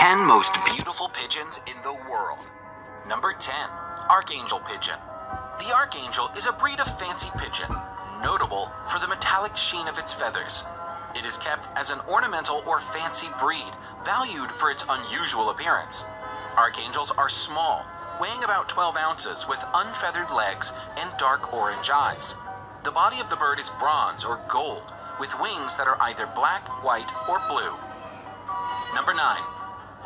10 most beautiful pigeons in the world. Number 10. Archangel Pigeon. The Archangel is a breed of fancy pigeon, notable for the metallic sheen of its feathers. It is kept as an ornamental or fancy breed, valued for its unusual appearance. Archangels are small, weighing about 12 ounces with unfeathered legs and dark orange eyes. The body of the bird is bronze or gold, with wings that are either black, white, or blue. Number 9.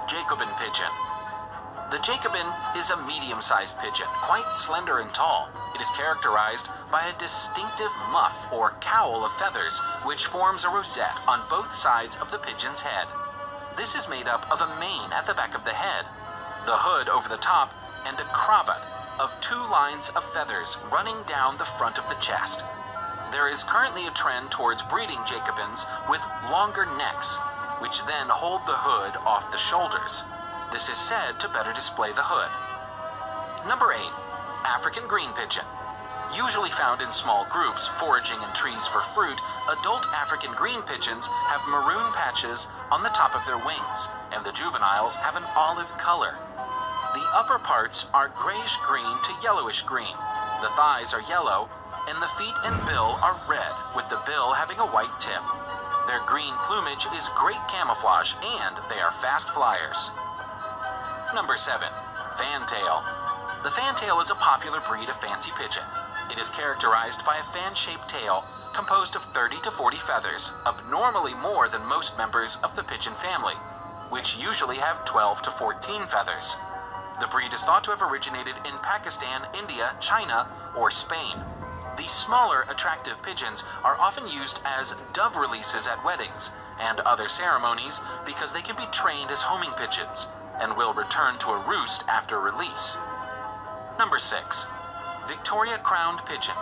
Jacobin Pigeon. The Jacobin is a medium-sized pigeon, quite slender and tall. It is characterized by a distinctive muff or cowl of feathers, which forms a rosette on both sides of the pigeon's head. This is made up of a mane at the back of the head, the hood over the top, and a cravat of two lines of feathers running down the front of the chest. There is currently a trend towards breeding Jacobins with longer necks, which then hold the hood off the shoulders. This is said to better display the hood. Number 8. African Green Pigeon. Usually found in small groups foraging in trees for fruit, adult African green pigeons have maroon patches on the top of their wings, and the juveniles have an olive color. The upper parts are grayish green to yellowish green. The thighs are yellow, and the feet and bill are red, with the bill having a white tip. Their green plumage is great camouflage, and they are fast flyers. Number 7. Fantail. The fantail is a popular breed of fancy pigeon. It is characterized by a fan-shaped tail composed of 30 to 40 feathers, abnormally more than most members of the pigeon family, which usually have 12 to 14 feathers. The breed is thought to have originated in Pakistan, India, China, or Spain. These smaller, attractive pigeons are often used as dove releases at weddings and other ceremonies because they can be trained as homing pigeons and will return to a roost after release. Number 6. Victoria Crowned Pigeon.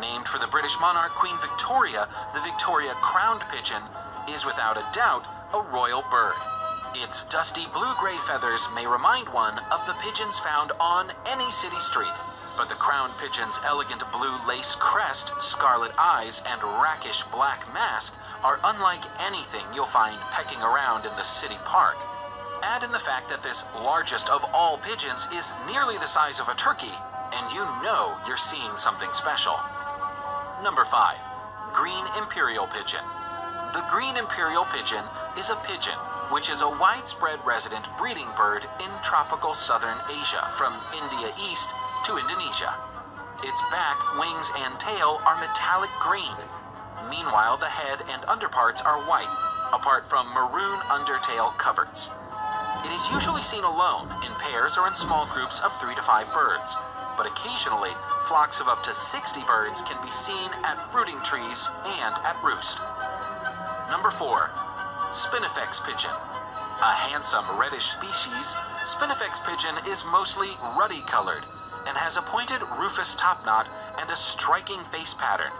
Named for the British monarch Queen Victoria, the Victoria Crowned Pigeon is without a doubt a royal bird. Its dusty blue-gray feathers may remind one of the pigeons found on any city street. But the crown pigeon's elegant blue lace crest, scarlet eyes, and rakish black mask are unlike anything you'll find pecking around in the city park. Add in the fact that this largest of all pigeons is nearly the size of a turkey, and you know you're seeing something special. Number 5. Green Imperial Pigeon. The green imperial pigeon is a pigeon which is a widespread resident breeding bird in tropical southern Asia from India east to Indonesia. Its back, wings, and tail are metallic green. Meanwhile, the head and underparts are white, apart from maroon undertail coverts. It is usually seen alone, in pairs or in small groups of three to five birds, but occasionally, flocks of up to 60 birds can be seen at fruiting trees and at roost. Number 4. Spinifex Pigeon. A handsome reddish species, Spinifex pigeon is mostly ruddy colored and has a pointed rufous topknot and a striking face pattern.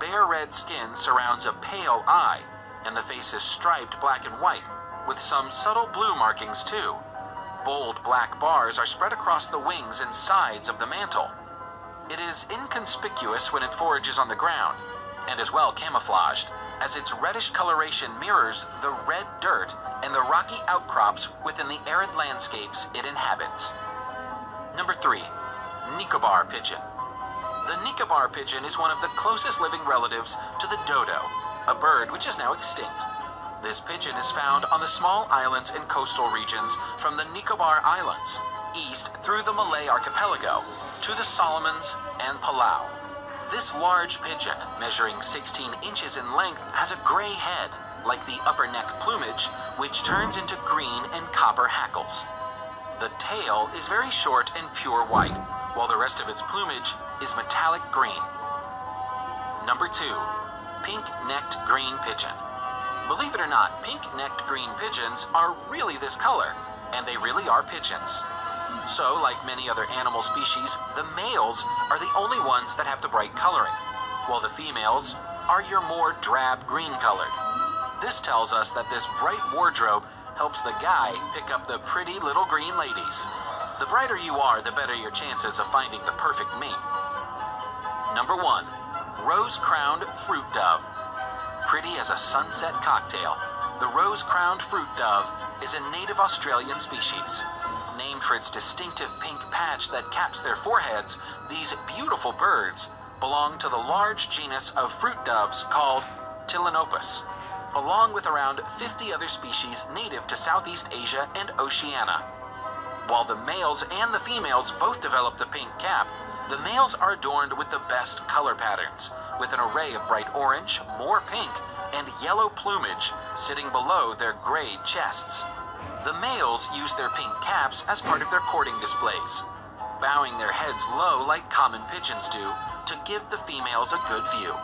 Bare red skin surrounds a pale eye, and the face is striped black and white, with some subtle blue markings too. Bold black bars are spread across the wings and sides of the mantle. It is inconspicuous when it forages on the ground, and is well camouflaged, as its reddish coloration mirrors the red dirt and the rocky outcrops within the arid landscapes it inhabits. Number 3. Nicobar Pigeon. The Nicobar pigeon is one of the closest living relatives to the dodo, a bird which is now extinct. This pigeon is found on the small islands and coastal regions from the Nicobar Islands, east through the Malay Archipelago, to the Solomons and Palau. This large pigeon, measuring 16 inches in length, has a gray head, like the upper neck plumage, which turns into green and copper hackles. The tail is very short and pure white, while the rest of its plumage is metallic green. Number 2. Pink-necked green pigeon. Believe it or not, pink-necked green pigeons are really this color, and they really are pigeons. So, like many other animal species, the males are the only ones that have the bright coloring, while the females are your more drab green colored. This tells us that this bright wardrobe helps the guy pick up the pretty little green ladies. The brighter you are, the better your chances of finding the perfect mate. Number 1. Rose-crowned fruit dove. Pretty as a sunset cocktail. The rose crowned fruit dove is a native Australian species. Named for its distinctive pink patch that caps their foreheads, these beautiful birds belong to the large genus of fruit doves called Ptilinopus, along with around 50 other species native to Southeast Asia and Oceania. While the males and the females both develop the pink cap, the males are adorned with the best color patterns, with an array of bright orange, more pink, and yellow plumage sitting below their gray chests. The males use their pink caps as part of their courting displays, bowing their heads low like common pigeons do to give the females a good view.